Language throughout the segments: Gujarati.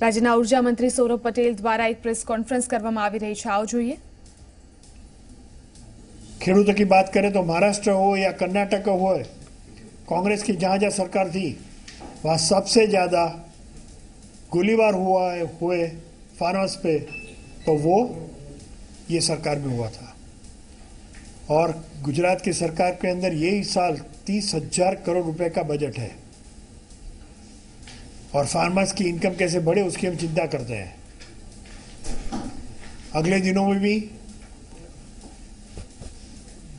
રાજ્યના ઉર્જા મંત્રી સૌરભ પટેલ દ્વારા એક પ્રેસ કોન્ફરન્સ કરવામાં આવી રહી છે આવો જોઈએ खेडूतों की बात करें तो महाराष्ट्र हो या कर्नाटक हो कांग्रेस की जहाँ जहाँ सरकार थी वहाँ सबसे ज़्यादा गोलीबार हुआ है हुए फार्मर्स पे तो वो ये सरकार में हुआ था और गुजरात की सरकार के अंदर यही साल तीस हजार करोड़ रुपए का बजट है और फार्मर्स की इनकम कैसे बढ़े, उसकी हम चिंता करते हैं। अगले दिनों में भी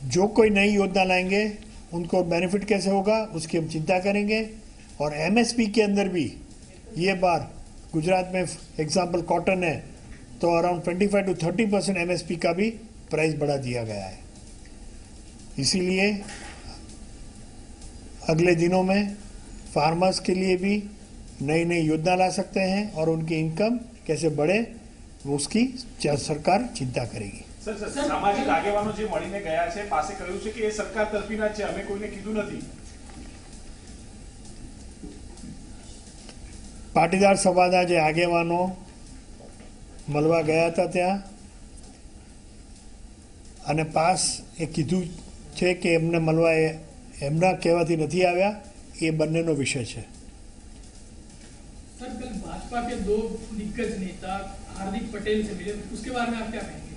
जो कोई नई योजना लाएँगे, उनको बेनिफिट कैसे होगा, उसकी हम चिंता करेंगे। और एमएसपी के अंदर भी ये बार गुजरात में एग्ज़ाम्पल कॉटन है तो अराउंड 25 टू 30 परसेंट एमएसपी का भी प्राइस बढ़ा दिया गया है। इसीलिए अगले दिनों में फार्मर्स के लिए भी नई नई योजना ला सकते हैं और उनकी इनकम कैसे बढ़े वो उसकी सरकार चिंता करेगी સર સર સામાજિક આગેવાનો જે મળીને ગયા છે પાસે કહ્યું છે કે એ સરકાર તરફીના જ છે અમે કોઈને કીધું નથી પાટીદાર સભાના જે આગેવાનો મળવા ગયા હતા ત્યાં અને પાસ એ કીધું છે કે એમને મળવા એ એમના કહેવાથી નથી આવ્યા એ બંનેનો વિષય છે सर कल भाजपा के दो दिग्गज नेता, हार्दिक पटेल से मिले, उसके बारे में आप क्या कहेंगे?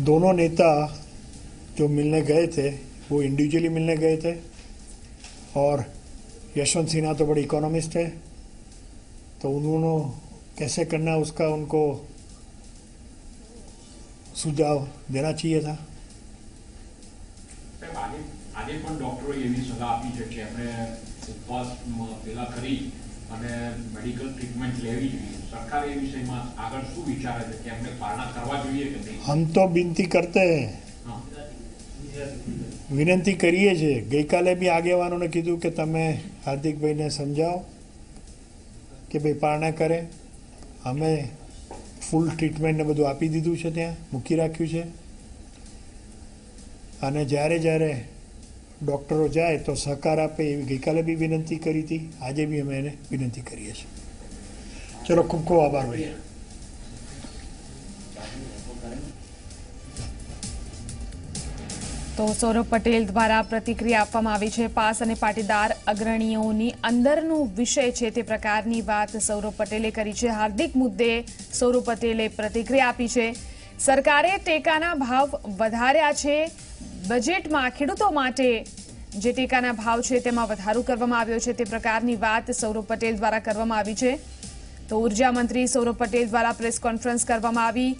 दोनों नेता जो मिलने गए थे, वो इंडिविजुअली मिलने गए थे, और यशवंत सिन्हा तो बड़े इकोनॉमिस्ट है तो उन्होंने कैसे करना उसका उनको सुझाव देना चाहिए था। આજે પણ ડૉક્ટરો એવી સલાહ આપી છે કે આપણે ઉપવાસ પેલા કરી અને મેડિકલ ટ્રીટમેન્ટ લેવી જોઈએ. સરકાર એ વિષયમાં આગળ શું વિચારે છે કે એમને પાલના કરવા જોઈએ કે નહીં? હમ તો વિનંતી કરતે વિનંતી કરીએ છીએ. ગઈકાલે બી આગેવાનોને કીધું કે તમે હાર્દિકભાઈને સમજાવો કે ભાઈ પારણા કરે. અમે ફૂલ ટ્રીટમેન્ટને બધું આપી દીધું છે ત્યાં મૂકી રાખ્યું છે. અને જ્યારે જ્યારે ડૉક્ટરો જાય તો સહકાર આપે એવી ગઈકાલે બી વિનંતી કરી હતી. આજે બી અમે એને વિનંતી કરીએ છીએ. ચલો, ખૂબ ખૂબ આભાર ભાઈ. તો સૌરભ પટેલ દ્વારા પ્રતિક્રિયા આપવામાં આવી છે. પાસ અને પાટીદાર અગ્રણીઓની અંદરનો વિષય છે તે પ્રકારની વાત સૌરભ પટેલે કરી છે. હાર્દિક મુદ્દે સૌરભ પટેલે પ્રતિક્રિયા આપી છે. સરકારે ટેકાના ભાવ વધાર્યા છે. બજેટમાં ખેડૂતો માટે જે ટેકાના ભાવ છે તેમાં વધારો કરવામાં આવ્યો છે તે પ્રકારની વાત સૌરભ પટેલ દ્વારા કરવામાં આવી છે. તો ઊર્જા મંત્રી સૌરભ પટેલ દ્વારા પ્રેસ કોન્ફરન્સ કરવામાં આવી.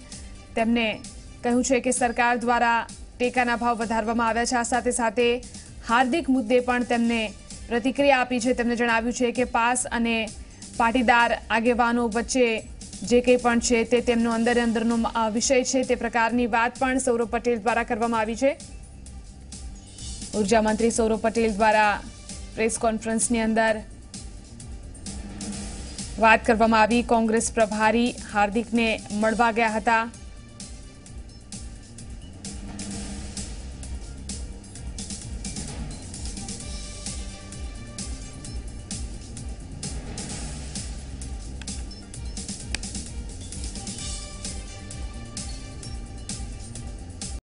તેમને કહ્યું છે કે સરકાર દ્વારા ટેકાના ભાવ વધારવામાં આવ્યા છે. આ સાથે સાથે હાર્દિક મુદ્દે પણ તેમને પ્રતિક્રિયા આપી છે. તેમણે જણાવ્યું છે કે પાસ અને પાટીદાર આગેવાનો વચ્ચે જે કંઈ પણ છે તે તેમનો અંદર અંદરનો વિષય છે તે પ્રકારની વાત પણ સૌરભ પટેલ દ્વારા કરવામાં આવી છે. ઊર્જા મંત્રી સૌરભ પટેલ દ્વારા પ્રેસ કોન્ફરન્સની અંદર વાત કરવામાં આવી. કોંગ્રેસ પ્રભારી હાર્દિકને મળવા ગયા હતા.